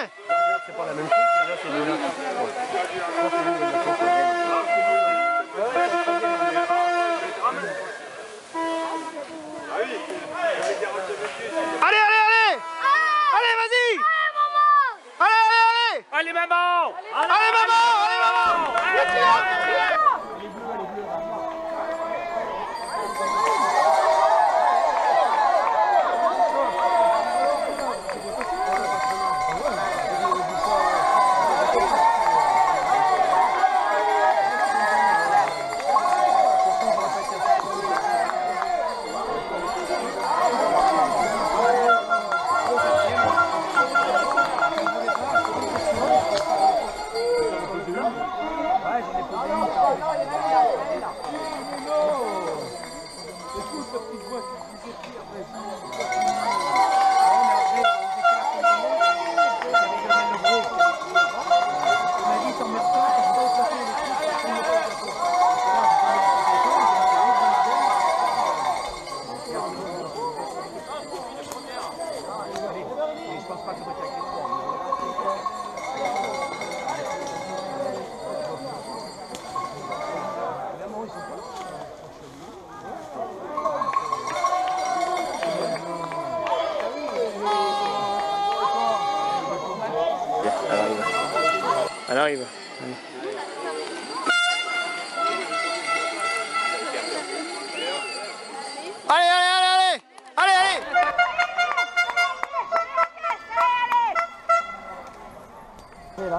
c'est bien C'est pas la même chose, Allez, allez, allez Allez, vas-y Allez, allez, allez Allez maman Allez, maman Allez, maman dommage, il est posé. Non, non, non, il est là, il est là. Écoute, la petite voix, tu disais pire, mais... Elle arrive. Allez, allez, allez, allez. Allez, allez. Le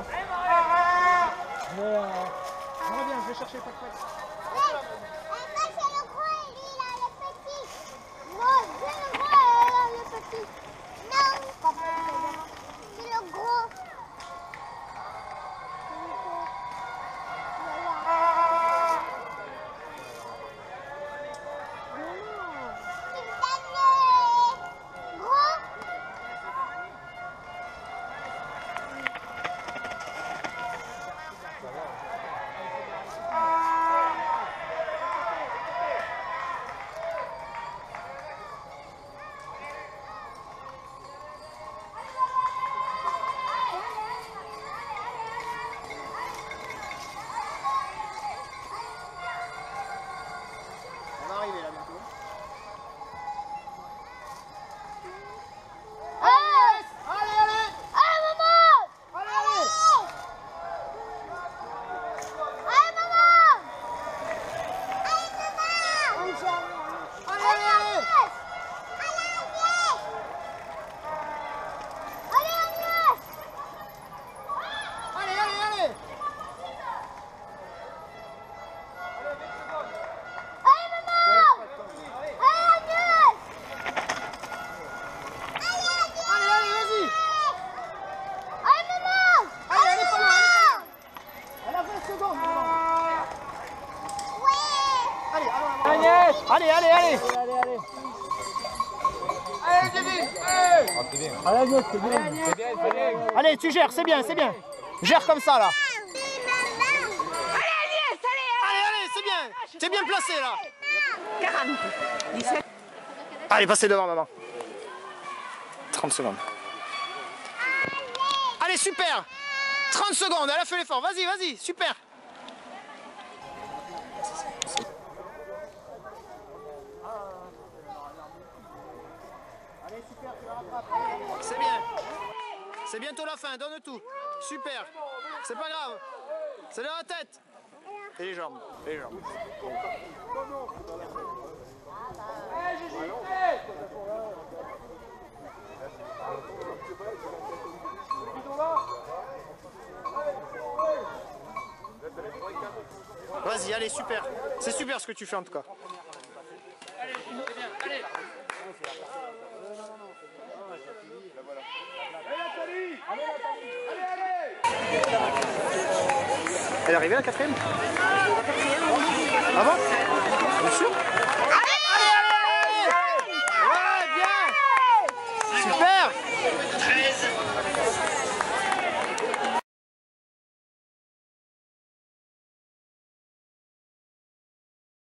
Agnès allez, allez, allez Allez, Kevin Allez. Allez, tu gères, c'est bien, c'est bien. Gère comme ça, là. Allez, allez, c'est bien. T'es bien placé, là. Allez, passez devant, maman. 30 secondes. Allez, super. 30 secondes, elle a fait l'effort. Vas-y, vas-y, super C'est bien. C'est bientôt la fin, donne tout. Super. C'est pas grave. C'est la tête. Et les jambes. Et les jambes. Vas-y, allez, super. C'est super ce que tu fais en tout cas. Elle est arrivée la quatrième? Ah bon? Bien sûr?